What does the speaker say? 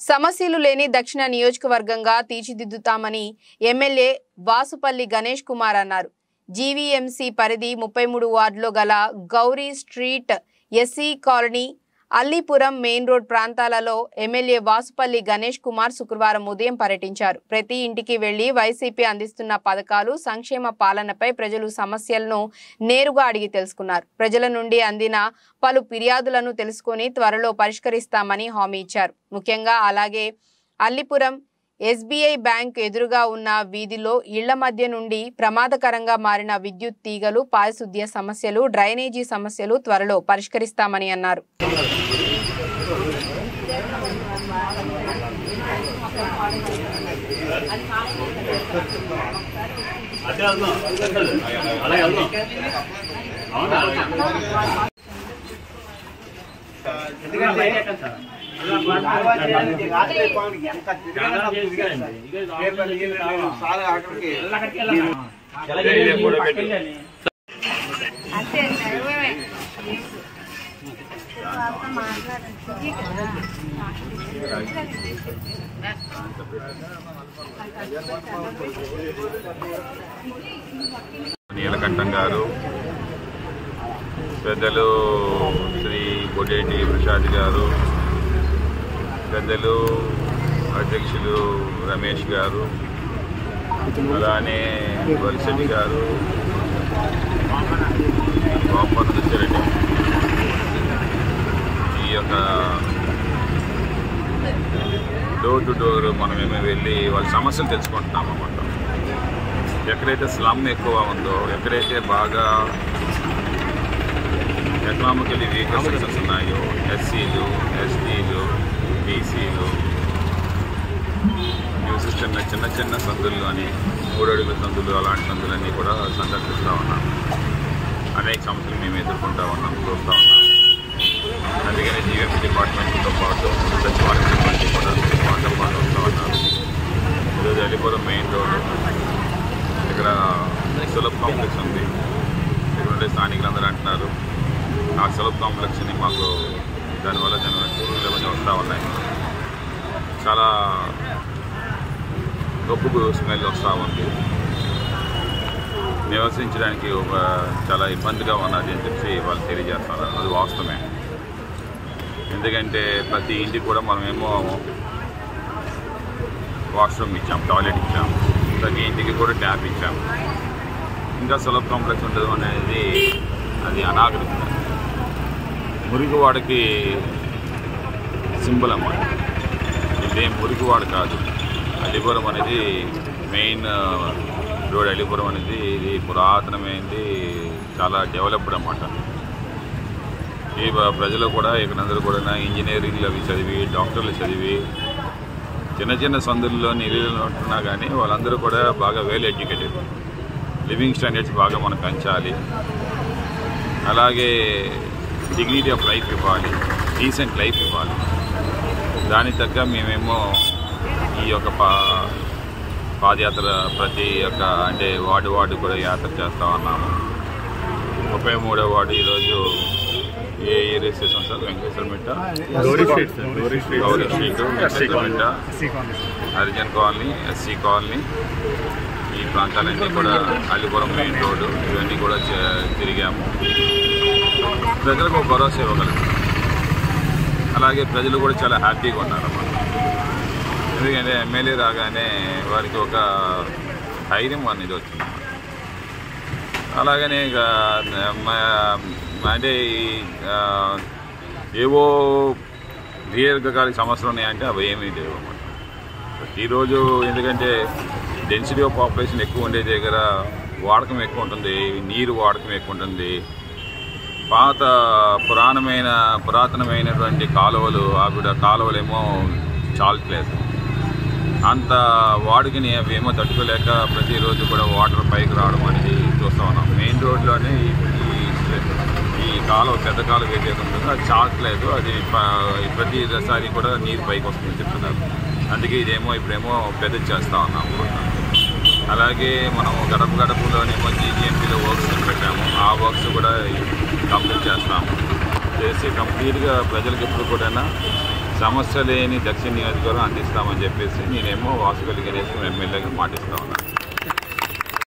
సమస్యలు లేని దక్షిణ నియోజకవర్గంగా తీర్చిదిద్దుతామని ఎమ్మెల్యే వాసుపల్లి గణేష్ కుమార్ అన్నారు. జీవీఎంసీ పరిధి ముప్పై మూడు వార్డులో గల Gowri street SC colony Allipuram main road ప్రాంతాలలో ఎమ్మెల్యే వాసుపల్లి గణేష్ కుమార్ శుక్రవారం ఉదయం పర్యటించారు. ప్రతి ఇంటికి వెళ్ళి వైసీపీ అందిస్తున్న పథకాలు సంక్షేమ పాలనపై ప్రజలు సమస్యలను నేరుగా అడిగి తెలుసుకున్నారు. ప్రజల నుండి అందిన పలు ఫిర్యాదులను తెలుసుకొని త్వరలో పరిష్కరిస్తామని హామీ ఇచ్చారు. ముఖ్యంగా అలాగే అల్లిపురం ఎస్బీఐ బ్యాంక్ ఎదురుగా ఉన్న వీధిలో ఇళ్ళ మధ్య నుండి ప్రమాదకరంగా మారిన విద్యుత్ తీగలు పారిశుద్ధ్య సమస్యలు డ్రైనేజీ సమస్యలు త్వరలో పరిష్కరిస్తామని అన్నారు. ఎందుకంటే అంతే నీలకంఠం గారు పెద్దలు శ్రీ కొడేటి ప్రసాద్ గారు పెద్దలు అధ్యక్షులు రమేష్ గారు అలానే వలసెడ్డి గారు గోపన్న రెడ్డి. ఈ యొక్క డోర్ టు డోర్ మనమేమో వెళ్ళి వాళ్ళ సమస్యలు తెలుసుకుంటున్నాం అన్నమాట. ఎక్కడైతే స్లమ్ ఎక్కువ ఉందో ఎక్కడైతే బాగా ఎకనామికలీ వీక్ ఉన్నాయో ఎస్సీలు ఎస్టీలు బీసీలు న్యూస్ చిన్న చిన్న చిన్న సందులు అని మూడు అడుగుల సందులు అలాంటి సందులన్నీ కూడా సందర్శిస్తూ ఉన్నాం. అనేక సమస్యలు మేము ఎదుర్కొంటూ ఉన్నాం చూస్తూ ఉన్నాం. అందుకని జీఎంసీ డిపార్ట్మెంట్తో పాటు సచివాలయ కూడా మాతో వస్తూ ఉన్నారు ఈరోజు అలీపురం మెయిన్ రోడ్ ఇక్కడ సులభ కాంప్లెక్స్ ఉంది. ఇక్కడ ఉండే స్థానికులందరూ అంటున్నారు ఆ సులభ కాంప్లెక్స్ని మాకు దానివల్ల దాని ఇవన్నీ వస్తూ ఉన్నాయి. చాలా గొప్ప స్మెల్ వస్తూ ఉంది. నివసించడానికి ఒక చాలా ఇబ్బందిగా ఉన్నది అని చెప్పి వాళ్ళు తెలియజేస్తారు అది వాస్తవమే. ఎందుకంటే ప్రతి ఇంటికి కూడా మనమేమో వాష్రూమ్ ఇచ్చాం టాయిలెట్ ఇచ్చాం. ప్రతి ఇంటికి కూడా ట్యాప్ ఇచ్చాం. ఇంకా సులభ కాంప్లెక్స్ ఉండదు అనేది అది అనాగరికత మురికివాడికి సింబల్ అన్నమాట ఇదేం మురికివాడు కాదు. అలిపురం అనేది మెయిన్ రోడ్ అలిపురం అనేది ఇది పురాతనమైనది చాలా డెవలప్డ్ అన్నమాట. ఈ ప్రజలు కూడా ఇక్కడందరూ కూడా ఇంజనీరింగ్లు అవి చదివి డాక్టర్లు చదివి చిన్న చిన్న సందుల్లో నీళ్ళు ఉంటున్నా కానీ వాళ్ళందరూ కూడా బాగా వెల్ ఎడ్యుకేటెడ్ లివింగ్ స్టాండర్డ్స్ బాగా మనం పెంచాలి అలాగే డిగ్నిటీ ఆఫ్ లైఫ్ ఇవ్వాలి డీసెంట్ లైఫ్ ఇవ్వాలి. దానికి తగ్గ మేమేమో ఈ యొక్క పా పాదయాత్ర ప్రతి యొక్క అంటే వార్డు వార్డు కూడా యాత్ర చేస్తా ఉన్నాము. ముప్పై మూడో వార్డు ఈరోజు ఏ area station sir Venkateswara Mitta Gowri street Venkateswara మిట్ట హరిజన్ కాలనీ ఎస్సీ కాలనీ ఈ ప్రాంతాలన్నీ కూడా అల్లిపురం మెయిన్ రోడ్డు ఇవన్నీ కూడా తిరిగాము. ప్రజలకు ఒక భరోసా ఇవ్వగలం అలాగే ప్రజలు కూడా చాలా హ్యాపీగా ఉన్నారు. ఎందుకంటే ఎమ్మెల్యే రాగానే వారికి ఒక ధైర్యం అనేది వచ్చింది. అలాగనే ఇక అంటే ఏవో దీర్ఘకాలిక సమస్యలు ఉన్నాయంటే అవి ఏమీ లేవు. అన్నమాట ఈరోజు ఎందుకంటే డెన్సిటీ ఆఫ్ పాపులేషన్ ఎక్కువ ఉండే దగ్గర వాడకం ఎక్కువ ఉంటుంది నీరు వాడకం ఎక్కువ ఉంటుంది. పాత పురాణమైన పురాతనమైనటువంటి కాలువలు ఆవిడ కాలువలేమో చాలట్లేదు. అంత వాడుకని అవి ఏమో తట్టుకోలేక ప్రతిరోజు కూడా వాటర్ పైకి రావడం అనేది చూస్తూ ఉన్నాం. మెయిన్ రోడ్లోనే ఈ ఈ- కాలువ పెద్ద కాలువ ఏదైతే ఉంటుందో అది చాలట్లేదు. అది ప్రతిసారి కూడా నీరు పైకి వస్తుంది చెప్తున్నారు. అందుకే ఇదేమో ఇప్పుడేమో పెద్దది చేస్తూ ఉన్నాం. అలాగే మనం గడప గడపలోనేమో జీజీఎంపీలో వర్క్స్ పెట్టాము. ఆ వర్క్స్ కూడా కంప్లీట్ చేస్తాము. చేసి కంప్లీట్గా ప్రజలకు ఎప్పుడు కూడా సమస్య లేని దక్షిణ నియోజకవర్గం అందిస్తామని చెప్పేసి నేనేమో వాసుపల్లి గణేష్ ఎమ్మెల్యేగా మాటిస్తా ఉన్నాను.